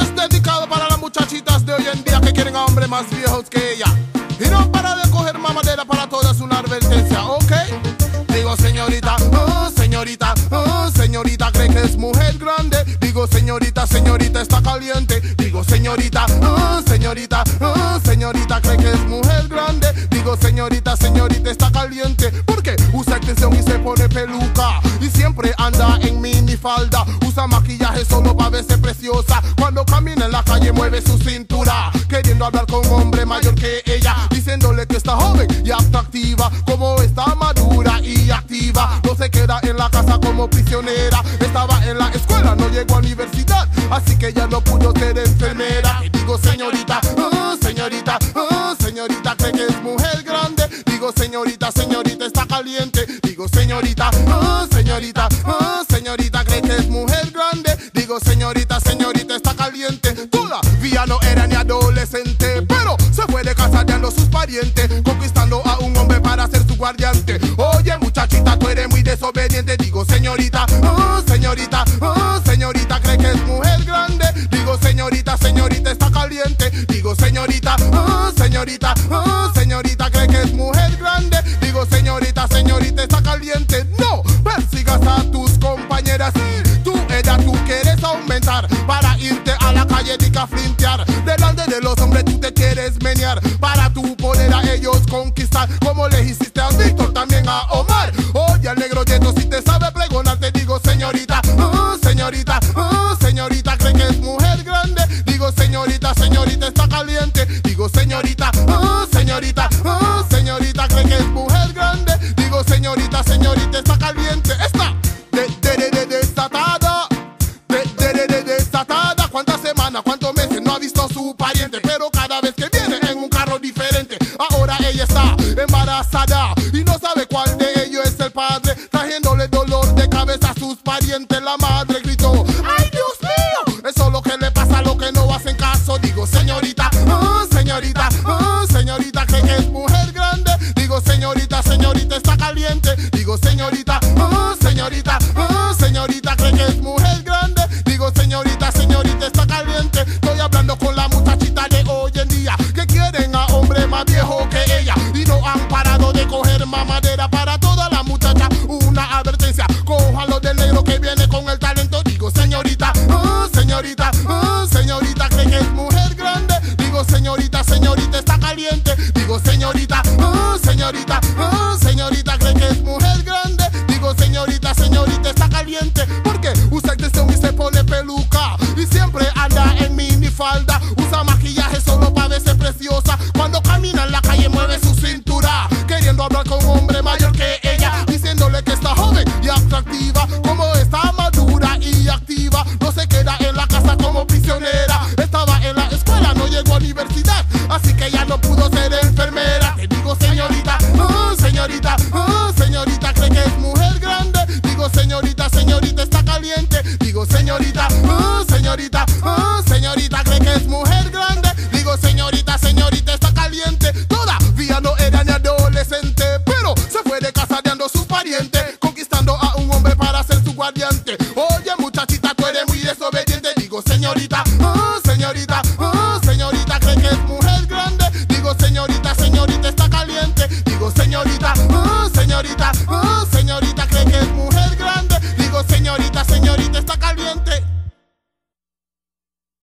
Es dedicado para las muchachitas de hoy en día que quieren a hombres más viejos que ella. Y no para de coger mamadera para todas una advertencia, ¿ok? Digo señorita, oh, señorita, oh, señorita, cree que es mujer grande. Digo señorita, señorita, está caliente. Digo señorita, oh, señorita, oh, señorita, cree que es mujer grande. Digo señorita, señorita, está caliente. Porque usa extensión y se pone peluca. Y siempre anda en minifalda. Usa maquillaje solo para verse preciosa. Cuando calle mueve su cintura. Queriendo hablar con un hombre mayor que ella. Diciéndole que está joven y atractiva. Como está madura y activa. No se queda en la casa como prisionera. Estaba en la escuela, no llegó a universidad. Así que ya no pudo ser enfermera. Digo señorita, oh, señorita, oh, señorita, cree que es mujer grande. Digo señorita, señorita, está caliente. Digo señorita, oh, señorita, oh, señorita, cree que es mujer grande. Digo señorita, conquistando a un hombre para ser su guardiante. Oye, muchachita, tú eres muy desobediente. Digo señorita, oh, señorita, oh, señorita, cree que es mujer grande. Digo señorita, señorita, está caliente. Digo señorita, oh, señorita, oh, señorita, cree que es mujer grande. Digo señorita, señorita, está caliente. No, persigas a tus compañeras y tú, ella, tú quieres aumentar para irte a la calle y flintear. Delante de los hombres tú te quieres menear para ellos conquistar. Como le hiciste a Víctor, también a Omar. Oye, al negro yeto, si te sabe pregonar, te digo señorita, oh, señorita, oh, señorita, cree que es mujer grande. Digo señorita, señorita, está caliente. Digo señorita, oh, señorita, oh, señorita, cree que es mujer grande. Digo señorita, señorita, está caliente. Está de, de, de, de, desatada. De, de, de, de, desatada. ¿Cuántas semanas, cuántos meses no ha visto a su pariente? Pero embarazada y no sabe cuál de ellos es el padre, trayéndole dolor de cabeza a sus parientes. La madre gritó: ¡Ay, Dios mío! Eso es lo que le pasa a los que no hacen caso. Digo, señorita, oh, señorita, oh, señorita, que es mujer grande. Digo, señorita, señorita, está caliente. Digo, señorita, señorita cree que es mujer grande. Digo, señorita, señorita, está caliente. Todavía no era ni adolescente, pero se fue de casa dando su pariente, conquistando a un hombre para ser su guardiante. Oye, muchachita, tú eres muy desobediente. Digo, señorita, oh, señorita, oh,